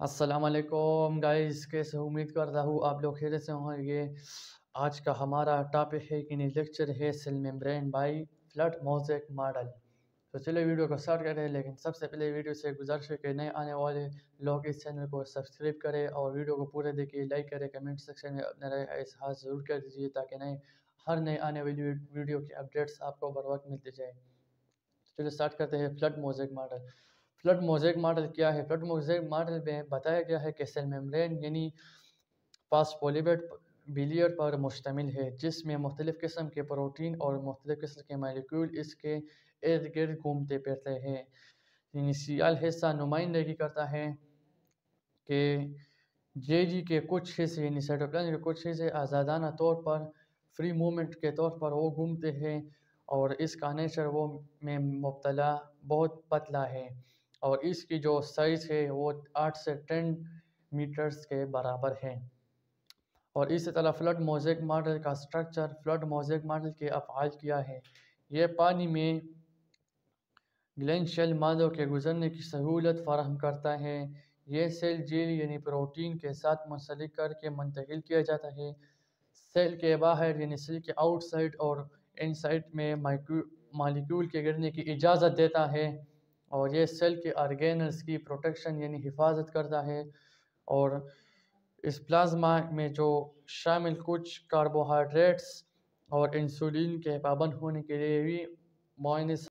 असलकुम गाइस, कैसे उम्मीद करता हूँ आप लोग खेरे से होंगे। आज का हमारा टॉपिक है कि लेक्चर है cell membrane by fluid mosaic model तो चलिए वीडियो को स्टार्ट करें, लेकिन सबसे पहले वीडियो से गुजारिश है कि नए आने वाले लोग इस चैनल को सब्सक्राइब करें और वीडियो को पूरे देखिए लाइक करें कमेंट सेक्शन में अपने हाथ ज़रूर कर दीजिए ताकि नए, हर नए आने वाली वीडियो की अपडेट्स आपको बर वक्त मिलती जाए। चलिए स्टार्ट करते हैं fluid mosaic model fluid mosaic model क्या है? फ्लड मोजेक मॉडल में बताया गया है कि सेल मेम्ब्रेन यानी पासपोलिबेट बिलियर पर मुश्तमिल है, जिसमें मुख्तलिफ़ किस्म के प्रोटीन और मुख्तलिफ़ किस्म के मालिक्यूल इसके इर्द गिर्द घूमते फिरते हैं। इनिशियल हिस्सा नुमाइंदगी करता है कि जे जी के कुछ हिस्से यानी साइटोप्लाज्म के कुछ हिस्से आज़ादाना तौर पर फ्री मूवमेंट के तौर पर वो घूमते हैं और इसका नेचर वो में मुबतला, बहुत पतला है। और इसकी जो साइज़ है, वो आठ से टेन मीटर्स के बराबर है। और इसी तरह फ्लड मोजेक मॉडल का स्ट्रक्चर फ्लड मोजेक मॉडल के अफ़ाल किया है? ये पानी में ग्लेंशियल मादों के गुजरने की सहूलत फराहम करता है। ये सेल जेल यानी प्रोटीन के साथ मुंसलिक करके मुंतकिल किया जाता है। सेल के बाहर यानी सेल के आउटसाइड और इनसाइड में मालिक्यूल के गिरने की इजाज़त देता है। और ये सेल के आर्गेनल्स की प्रोटेक्शन यानी हिफाजत करता है और इस प्लाज्मा में जो शामिल कुछ कार्बोहाइड्रेट्स और इंसुलिन के पाबंद होने के लिए भी मुआने